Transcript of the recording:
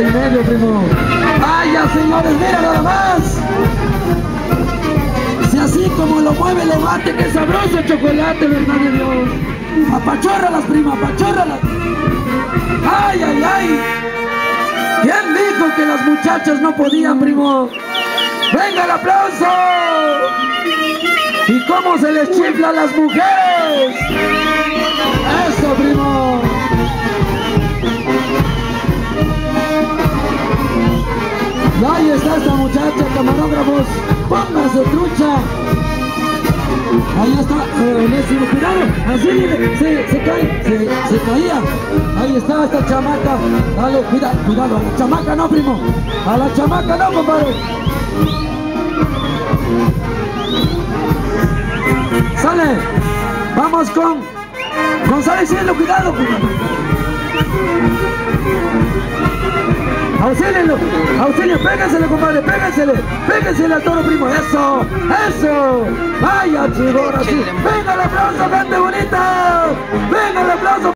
y medio, primo. Vaya, señores, mira nada más. Si así como lo mueve, le bate, qué sabroso chocolate, verdad de Dios. Apachórralas, prima, apachórralas. Ay, ay, ay. ¿Quién dijo que las muchachas no podían, primo? ¡Venga el aplauso! ¿Y cómo se les chifla a las mujeres? Ahí está esta muchacha, camarógrafos. Pónganse trucha. Ahí está, eh, cuidado, así se, se cae, se, se caía. Ahí está esta chamaca. Dale, cuidado, cuidado, a la chamaca no, primo. A la chamaca no, compadre. Sale, vamos con González Cielo, cuidado. Auxílienlo, auxilio, péguensele, compadre, péguensele, péguensele al toro primo, eso, eso, vaya chigora, sí. venga el aplauso, gente bonita.